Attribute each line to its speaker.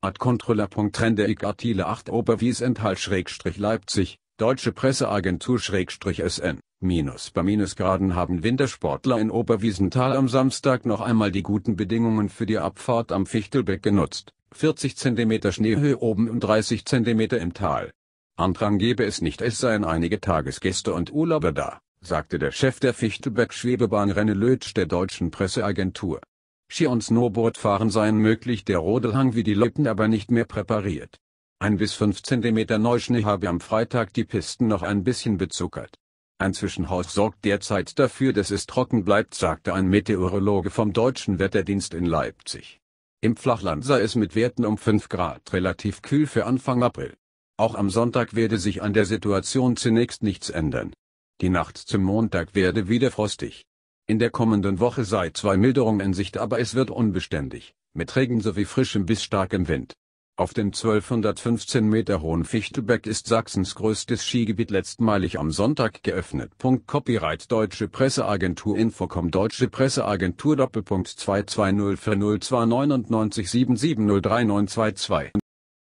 Speaker 1: Ad Controller.Trendeig Artile 8 Oberwiesenthal-Leipzig, Deutsche Presseagentur-SN, Minus bei Minusgraden haben Wintersportler in Oberwiesenthal am Samstag noch einmal die guten Bedingungen für die Abfahrt am Fichtelbeck genutzt, 40 cm Schneehöhe oben und 30 cm im Tal. Andrang gebe es nicht es seien einige Tagesgäste und Urlauber da, sagte der Chef der Fichtelbeck-Schwebebahn Renne Lötsch der deutschen Presseagentur. Ski- und Snowboardfahren seien möglich der Rodelhang wie die Loipen aber nicht mehr präpariert. Ein bis 5 cm Neuschnee habe am Freitag die Pisten noch ein bisschen bezuckert. Ein Zwischenhaus sorgt derzeit dafür, dass es trocken bleibt, sagte ein Meteorologe vom Deutschen Wetterdienst in Leipzig. Im Flachland sei es mit Werten um 5 Grad relativ kühl für Anfang April. Auch am Sonntag werde sich an der Situation zunächst nichts ändern. Die Nacht zum Montag werde wieder frostig. In der kommenden Woche sei zwar Milderung in Sicht, aber es wird unbeständig, mit Regen sowie frischem bis starkem Wind. Auf dem 1215 Meter hohen Fichtelberg ist Sachsens größtes Skigebiet letztmalig am Sonntag geöffnet. Copyright Deutsche Presseagentur Infocom Deutsche Presseagentur Doppelpunkt 2204029977039222